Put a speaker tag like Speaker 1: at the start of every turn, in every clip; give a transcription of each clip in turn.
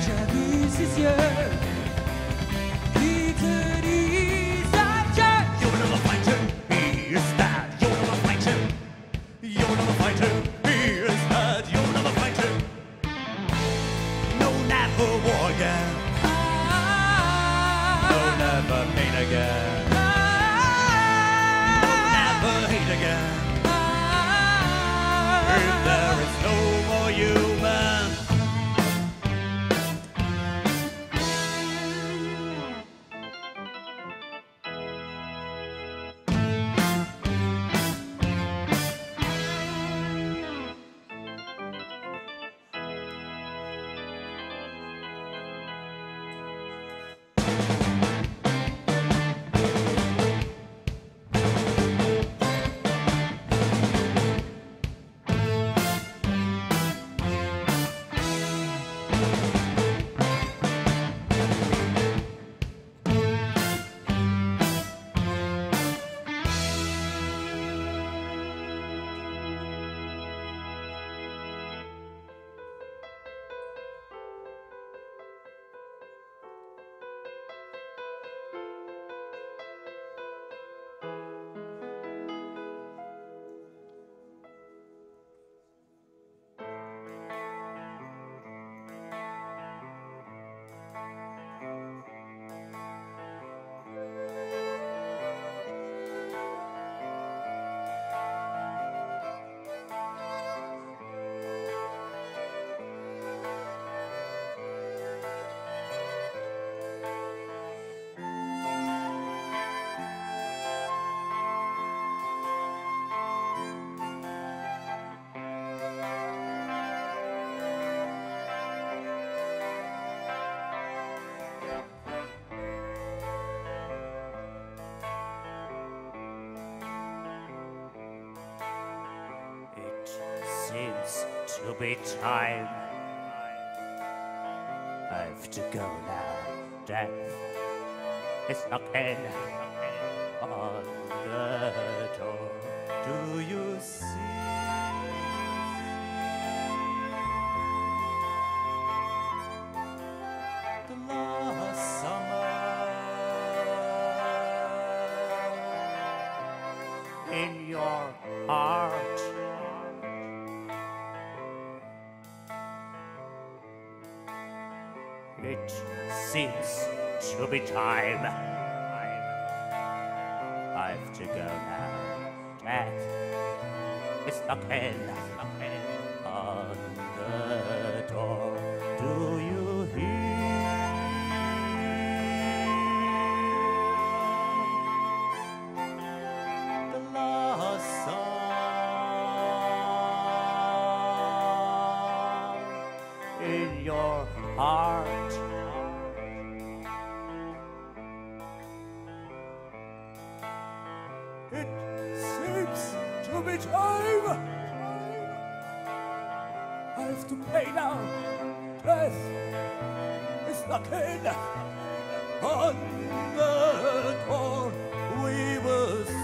Speaker 1: J'ai vu ses yeux
Speaker 2: seems to be time. I've to go now, death is knocking on the door. Do you see? The last summer in your heart. It seems to be time. I've to go now. Death is the on the door. Do you? the On the corn we were.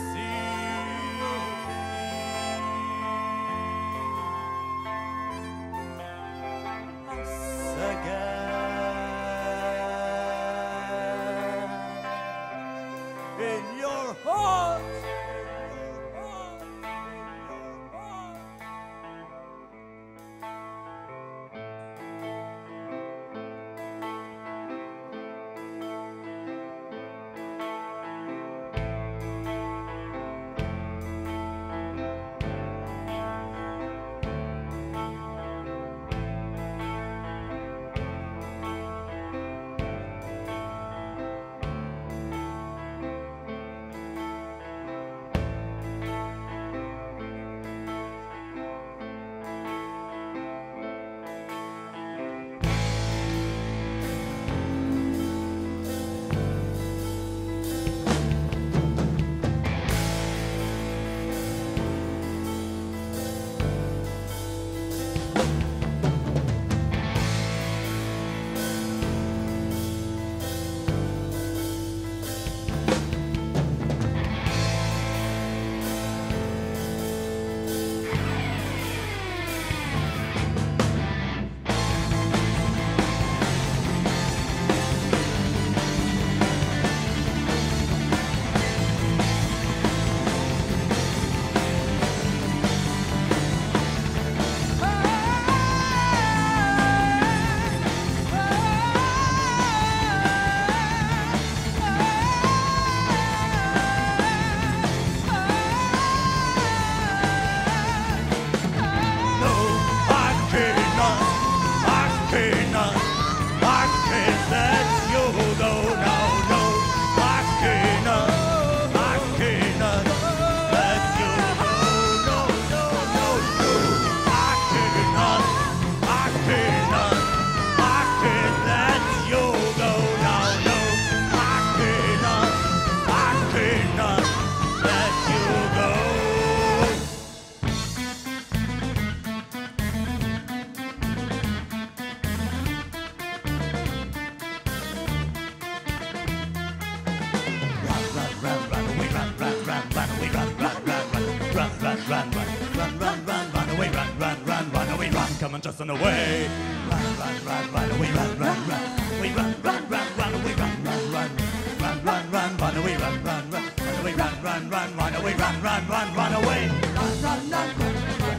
Speaker 2: Come on, just on the way. Run, run, run, run away, run, run, run. We run, run, run, run away, run, run, run. Run, run, run, run away, run, run, run. Run away, run, run, run, run away, run, run, run, run away. Run, run, run, run,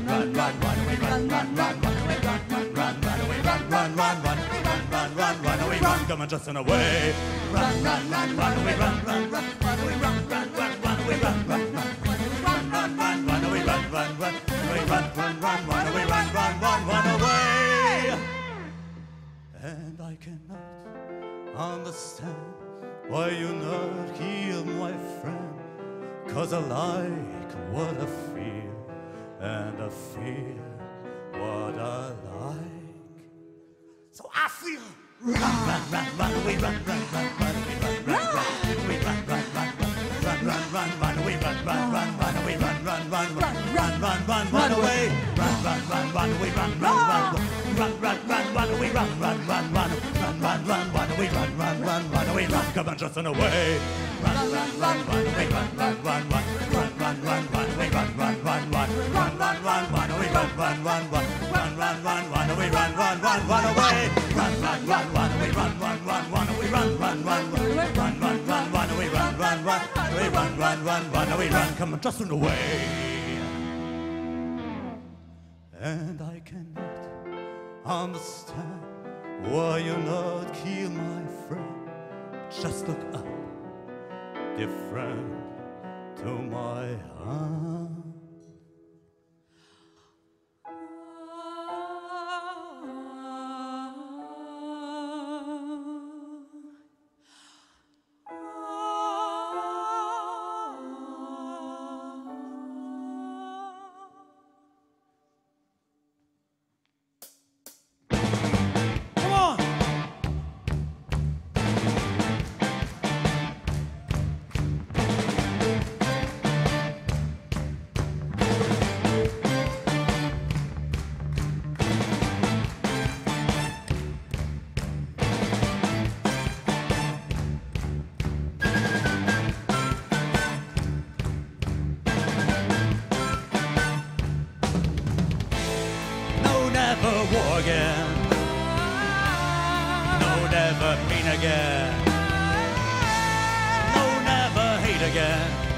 Speaker 2: run, run, run away, run, run, run, run away, run, run, run, run away, run, run, run, run, run, run, run, run away, run. Just on the way. Run, run, run, run away, run, run, run, run away, run, run, run, run away, run, run, run. Run, run, run, away, run, run, run, away, run, run, run, run away, run, run, run, run away. And I cannot understand why you're not heal my friend. Cause I like what I feel, and I feel what I like. So I feel run, run, run, run away, run, run, run, run away, run, run, run, run, run, run away, run, run, run, run away, run, run, run, run, run, run, run away, run, run, run, run, run, run, run, run away, run, run, run, run away, run, come on, just run away, run, run, run, run away, run, run, run, run, run, run, run, run away, run, run, run, run, run, run, run, run away, run, run, run, run, run, run, run, run away, run, run, run, run away, run, run, run, run away, run, run, run, run away, run, run, run, run, run, run, run, run away, run, run, run, away, run, run, run, run away, run, come on, just run away. And I cannot understand why you not kill my friend. Just look up, friend, to my heart. again. No, never mean again. No, never hate
Speaker 1: again.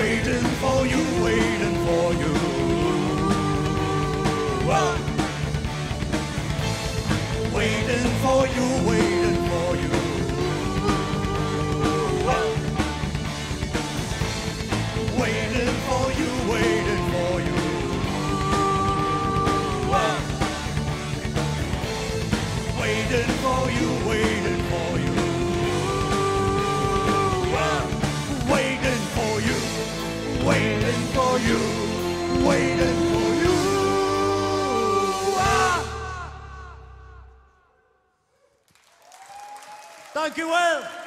Speaker 2: waiting for you, waiting for you. Waiting for you, waiting. Thank you well.